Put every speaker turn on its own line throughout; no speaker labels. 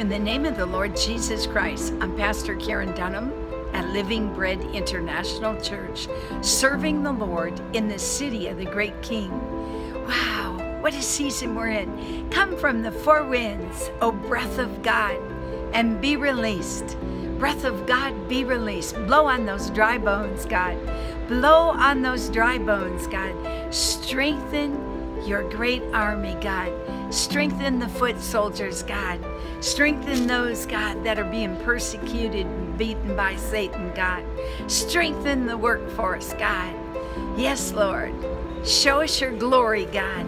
name of the Lord Jesus Christ, I'm Pastor Karen Dunham at Living Bread International Church, serving the Lord in the city of the great King. Wow, what a season we're in. Come from the four winds, O breath of God, and be released. Breath of God, be released. Blow on those dry bones, God. Blow on those dry bones, God. Strengthen your great army, God. Strengthen the foot soldiers, God. Strengthen those, God, that are being persecuted and beaten by Satan, God. Strengthen the workforce, God. Yes, Lord. Show us your glory, God.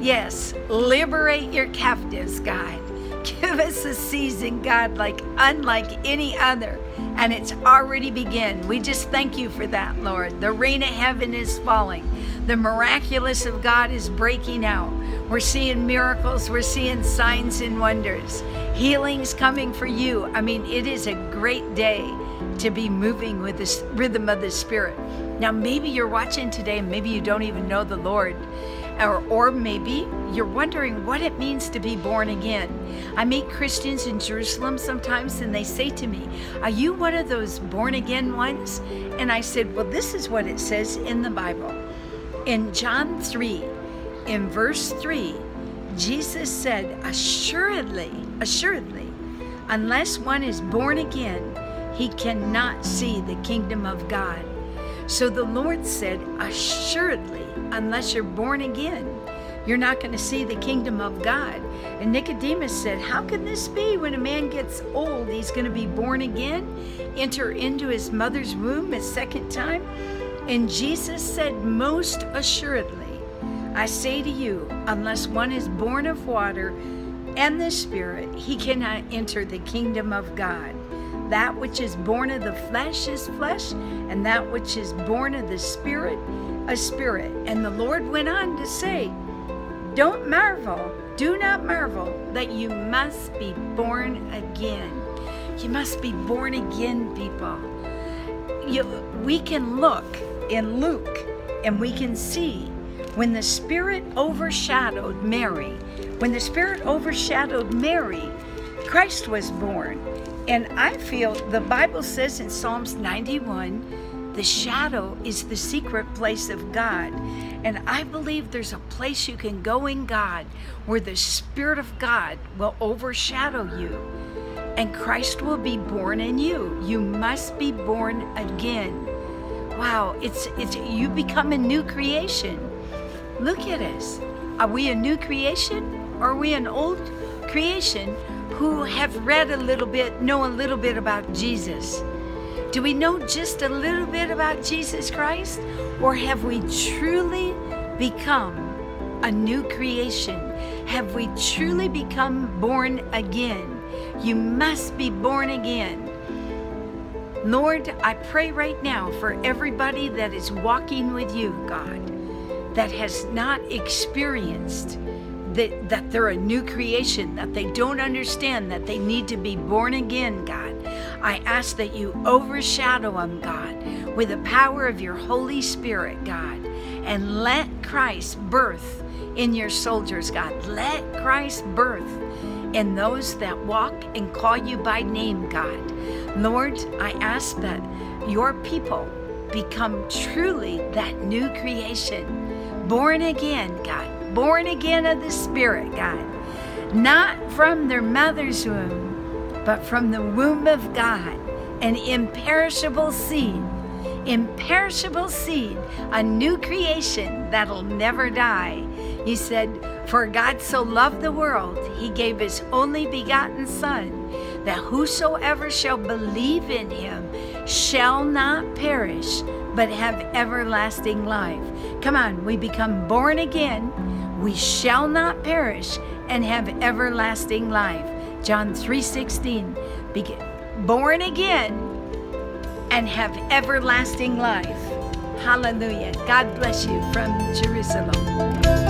Yes, liberate your captives, God. Give us a season, God, like unlike any other. And it's already begun. We just thank you for that, Lord. The rain of heaven is falling. The miraculous of God is breaking out. We're seeing miracles, we're seeing signs and wonders. Healing's coming for you. I mean, it is a great day to be moving with the rhythm of the Spirit. Now, maybe you're watching today, maybe you don't even know the Lord. Or, or maybe you're wondering what it means to be born again. I meet Christians in Jerusalem sometimes and they say to me, Are you one of those born again ones? And I said, Well, this is what it says in the Bible. In John 3, in verse 3, Jesus said, Assuredly, assuredly, unless one is born again, he cannot see the kingdom of God. So the Lord said, Assuredly, unless you're born again, you're not going to see the kingdom of God. And Nicodemus said, How can this be when a man gets old? He's going to be born again, enter into his mother's womb a second time? And Jesus said, Most assuredly, I say to you, unless one is born of water and the Spirit, he cannot enter the kingdom of God. That which is born of the flesh is flesh, and that which is born of the Spirit, a spirit. And the Lord went on to say, Don't marvel, do not marvel that you must be born again. You must be born again, people. You, we can look in Luke, and we can see when the Spirit overshadowed Mary, when the Spirit overshadowed Mary, Christ was born. And I feel the Bible says in Psalms 91 the shadow is the secret place of God. And I believe there's a place you can go in God where the Spirit of God will overshadow you and Christ will be born in you. You must be born again. Wow, it's it's you become a new creation. Look at us. Are we a new creation? Or are we an old creation who have read a little bit, know a little bit about Jesus? Do we know just a little bit about Jesus Christ? Or have we truly become a new creation? Have we truly become born again? You must be born again. Lord, I pray right now for everybody that is walking with you, God, that has not experienced that, that they're a new creation, that they don't understand that they need to be born again, God. I ask that you overshadow them, God, with the power of your Holy Spirit, God, and let Christ birth in your soldiers, God. Let Christ birth in those that walk and call you by name, God. Lord, I ask that your people become truly that new creation, born again, God, born again of the Spirit, God, not from their mother's womb, but from the womb of God, an imperishable seed, imperishable seed, a new creation that'll never die. He said, For God so loved the world, he gave his only begotten Son that whosoever shall believe in him shall not perish, but have everlasting life. Come on, we become born again, we shall not perish and have everlasting life. John 3:16. Born again and have everlasting life. Hallelujah. God bless you from Jerusalem.